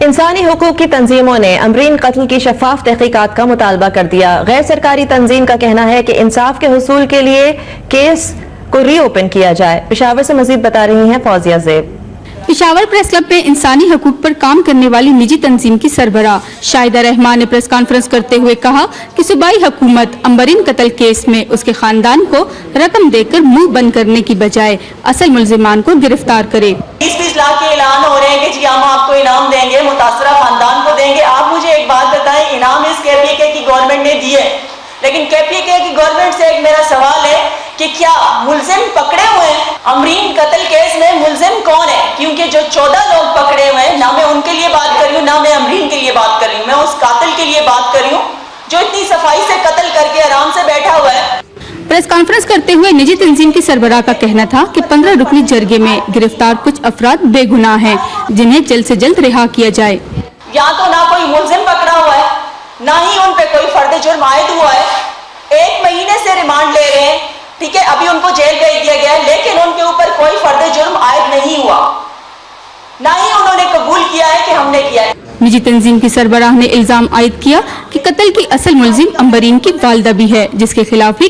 انسانی حقوق کی تنظیموں نے امرین قتل کی شفاف تحقیقات کا مطالبہ کر دیا۔ غیر سرکاری تنظیم کا کہنا ہے کہ انصاف کے حصول کے لیے کیس کو ری اوپن کیا جائے۔ پشاور سے مزید بتا رہی ہیں فوزیہ زیب۔ پشاور پریس کلب میں انسانی حقوق پر کام کرنے والی نجی تنظیم کی سربراہ شاہدہ رحمان نے پریس کانفرنس کرتے ہوئے کہا کہ صوبائی حکومت امبرین قتل کیس میں اس کے خاندان کو رقم دے کر منہ بند کرنے کی بجائے اصل ملزمان کو گرفتار کرے۔ بیس بیس لاکھ کے اعلان انعام دیں گے، متاثرہ خاندان کو دیں گے۔ آپ مجھے ایک بات بتائیں، انعام اس کے پی کے کی گورنمنٹ نے دیے لیکن کے پی کے کی گورنمنٹ سے ایک میرا سوال ہے کہ کیا ملزم پکڑے ہوئے ہیں؟ امرین قتل کیس میں ملزم کون ہے؟ کیونکہ جو چودہ لوگ پکڑے ہوئے ہیں، نہ میں ان کے لیے بات کر رہی ہوں، نہ میں امرین کے لیے بات کر رہی ہوں۔ میں اس قاتل کے لیے بات کر رہی ہوں، جو اتنی صفائی سے قتل کر کے آرام سے بیٹھا پریس کانفرنس کرتے ہوئے نجی تنظیم کی سربراہ کا کہنا تھا کہ پندرہ رکنی جرگے میں گرفتار کچھ افراد بے گناہ ہیں جنہیں جلد سے جلد رہا کیا جائے۔ یا تو نہ کوئی ملزم پکڑا ہوا ہے نہ ہی ان پہ کوئی فرد جرم عائد ہوا ہے۔ ایک مہینے سے ریمانڈ لے رہے ہیں ٹھیک ہے ابھی ان کو جیل بھیج دیا گیا ہے لیکن ان کے اوپر کوئی فرد جرم عائد نہیں ہوا۔ نہ ہی انہوں نے قبول کیا ہے کہ ہم نے کیا ہے۔ نجی تنظیم کی سربراہ نے الزام عائد کیا کہ قتل کی اصل ملزم امبرین کی والدہ بھی ہے جس کے خلاف بھی